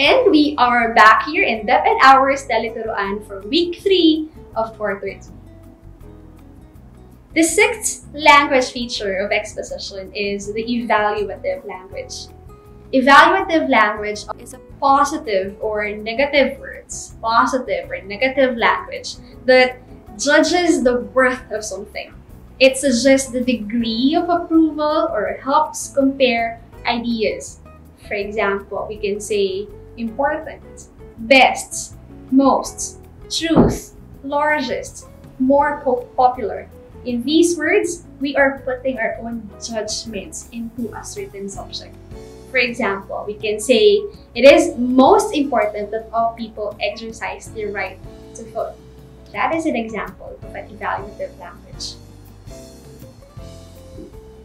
And we are back here in DepEd Hours Teleturuan for week 3 of quarter 2. The sixth language feature of exposition is the evaluative language. Evaluative language is a positive or negative words, positive or negative language that judges the worth of something. It suggests the degree of approval or helps compare ideas. For example, we can say important, best, most, truth, largest, more popular. In these words, we are putting our own judgments into a certain subject. For example, we can say it is most important that all people exercise their right to vote. That is an example of an evaluative language.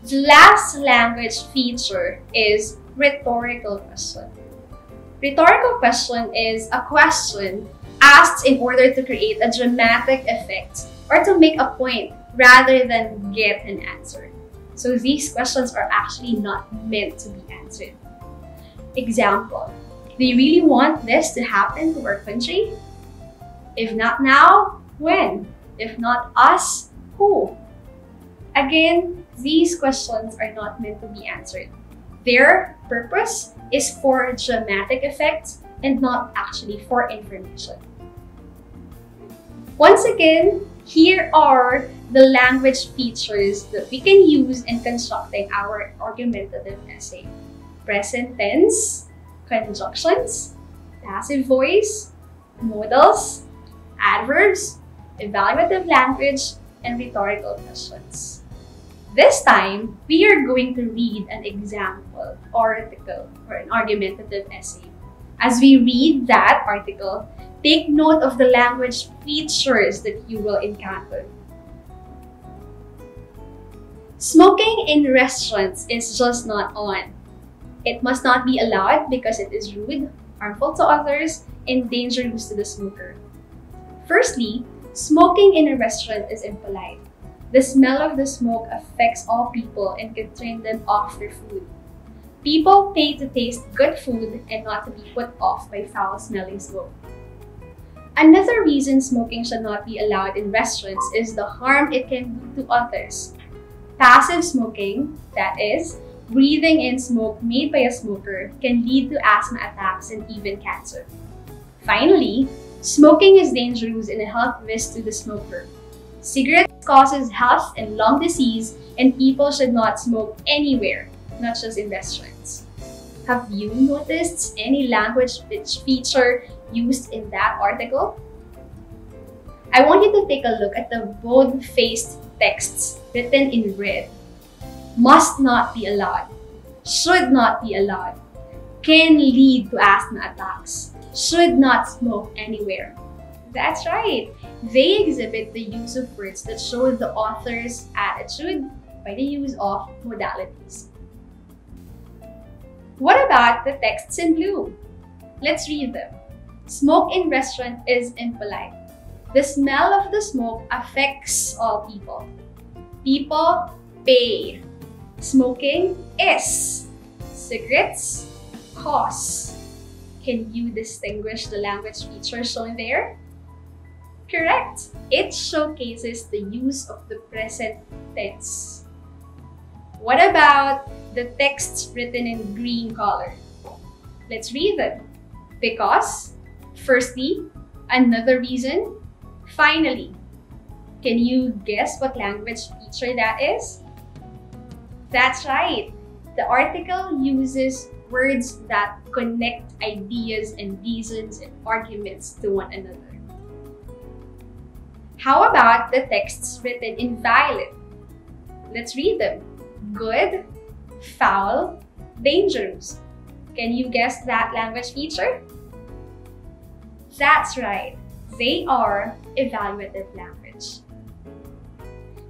The last language feature is rhetorical question. Rhetorical question is a question asked in order to create a dramatic effect or to make a point rather than get an answer. So these questions are actually not meant to be answered. Example, do you really want this to happen to our country? If not now, when? If not us, who? Again, these questions are not meant to be answered. Their purpose is for dramatic effects and not actually for information. Once again, here are the language features that we can use in constructing our argumentative essay. Present tense, conjunctions, passive voice, modals, adverbs, evaluative language, and rhetorical questions. This time, we are going to read an example Uh, article or an argumentative essay. As we read that article, Take note of the language features that you will encounter. Smoking in restaurants is just not on. It must not be allowed because it is rude, harmful to others, and dangerous to the smoker. Firstly, smoking in a restaurant is impolite. The smell of the smoke affects all people and can turn them off their food. People pay to taste good food and not to be put off by foul-smelling smoke. Another reason smoking should not be allowed in restaurants is the harm it can do to others. Passive smoking, that is, breathing in smoke made by a smoker, can lead to asthma attacks and even cancer. Finally, smoking is dangerous and a health risk to the smoker. Cigarettes causes health and lung disease and people should not smoke anywhere, not just in restaurants. Have you noticed any language feature used in that article? I want you to take a look at the bold-faced texts written in red. Must not be allowed, should not be allowed, can lead to asthma attacks, should not smoke anywhere. That's right. They exhibit the use of words that show the author's attitude by the use of modalities. What about the texts in blue? Let's read them. Smoke in restaurant is impolite. The smell of the smoke affects all people. People pay. Smoking is. Cigarettes cause. Can you distinguish the language feature shown there? Correct. It showcases the use of the present tense. What about the texts written in green color? Let's read them. Because Firstly, another reason. Finally, can you guess what language feature that is? That's right. The article uses words that connect ideas and reasons and arguments to one another. How about the texts written in violet? Let's read them. Good, foul, dangerous. Can you guess that language feature? That's right, they are evaluative language.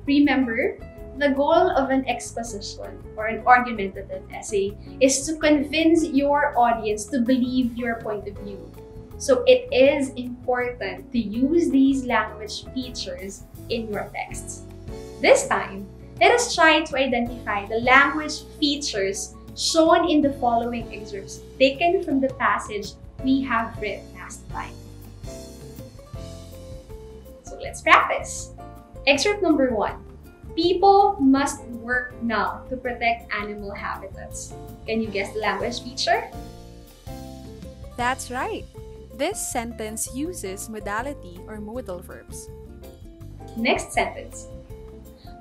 Remember, the goal of an exposition or an argumentative essay is to convince your audience to believe your point of view. So it is important to use these language features in your texts. This time, let us try to identify the language features shown in the following excerpts taken from the passage we have read last time. So let's practice. Excerpt number one. People must work now to protect animal habitats. Can you guess the language feature? That's right. This sentence uses modality or modal verbs. Next sentence.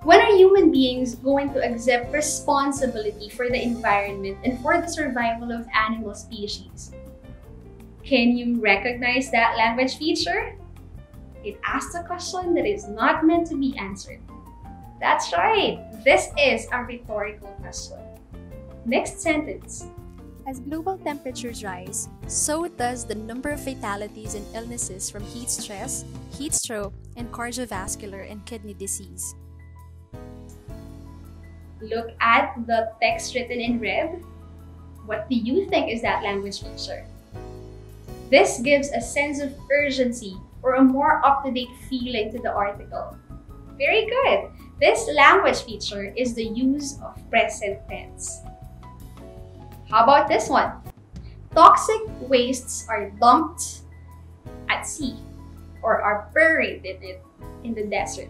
When are human beings going to accept responsibility for the environment and for the survival of animal species? Can you recognize that language feature? It asks a question that is not meant to be answered. That's right. This is a rhetorical question. Next sentence. As global temperatures rise, so does the number of fatalities and illnesses from heat stress, heat stroke, and cardiovascular and kidney disease. Look at the text written in red. What do you think is that language feature? This gives a sense of urgency or a more up-to-date feeling to the article. Very good. This language feature is the use of present tense. How about this one? Toxic wastes are dumped at sea or are buried in it in the desert.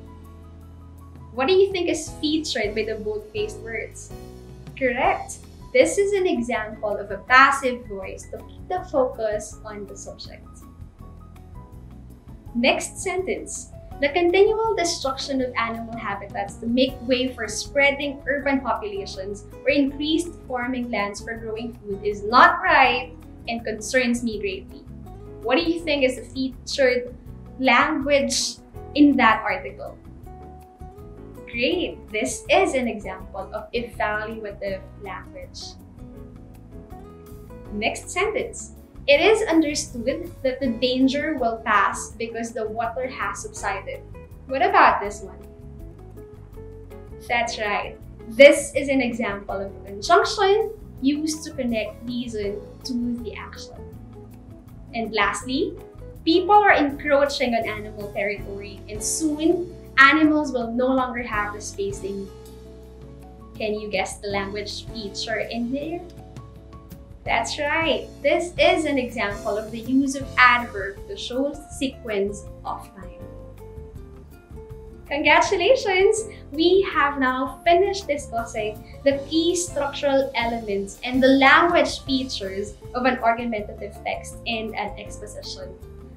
What do you think is featured by the bold-faced words? Correct. This is an example of a passive voice to keep the focus on the subject. Next sentence. The continual destruction of animal habitats to make way for spreading urban populations or increased farming lands for growing food is not right and concerns me greatly. What do you think is the featured language in that article? Great! This is an example of evaluative language. Next sentence. It is understood that the danger will pass because the water has subsided. What about this one? That's right. This is an example of a conjunction used to connect reason to the action. And lastly, people are encroaching on animal territory and soon animals will no longer have the space they need. Can you guess the language feature in here? That's right. This is an example of the use of adverb to show sequence of time. Congratulations! We have now finished discussing the key structural elements and the language features of an argumentative text and an exposition.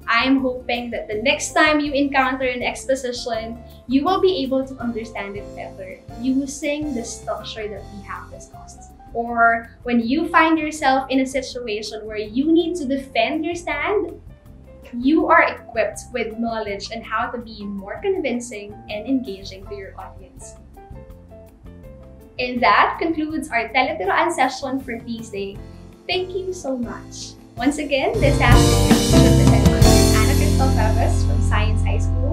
I'm hoping that the next time you encounter an exposition, you will be able to understand it better using the structure that we have discussed or when you find yourself in a situation where you need to defend your stand, you are equipped with knowledge on how to be more convincing and engaging to your audience. And that concludes our Teleturuan session for Tuesday. Thank you so much. Once again, this has been Crystal Fabas from Science High School